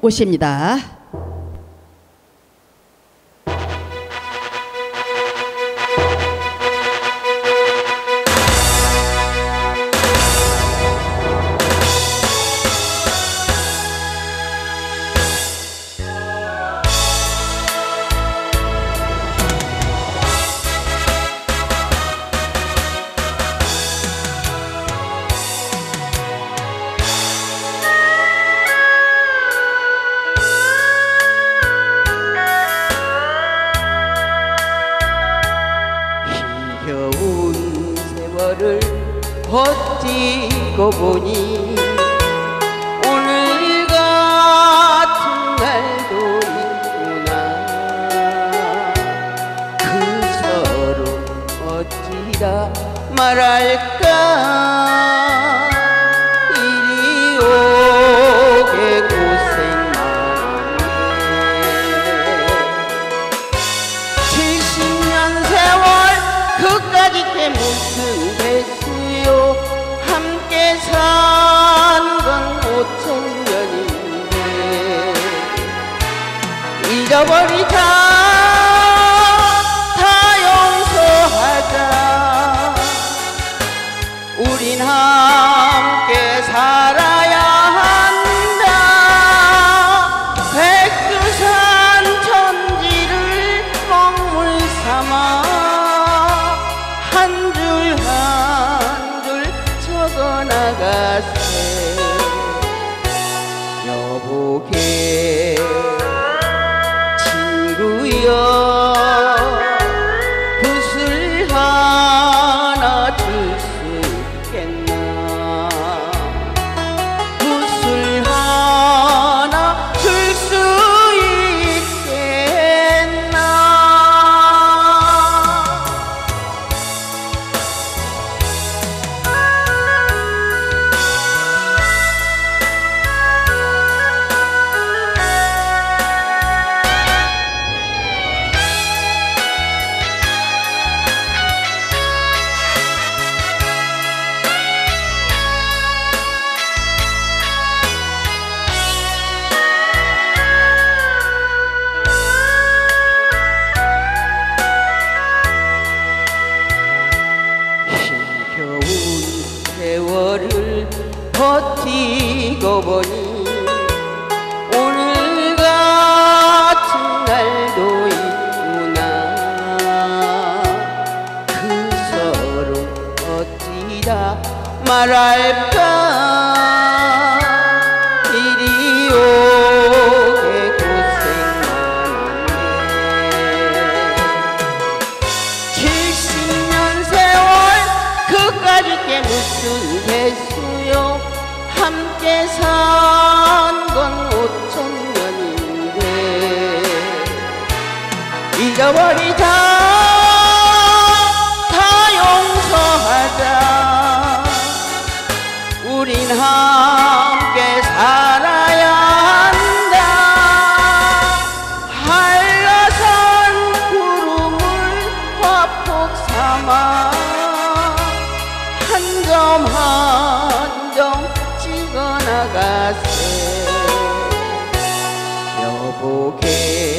모십니다. 버티고 보니 오늘 같은 날도 있구나. 그 서름 어찌다 말할까? 이리 오게 고생 많네. 70년 세월 그까짓 게 무슨 산건 5천 년인데 잊어버리자 Dios. 버티고 보니 오늘 같은 날도 있구나 그 서름 어찌다 말할까? 이리 오게 고생 많네. 70년 세월 그까짓 게 무슨 배수요 함께 산 건 오천 년인데 잊어버리자. 다 용서하자. 우린 함께 살아야 한다. 한라산 구름을 화폭 삼아 한점한 가세 여보게.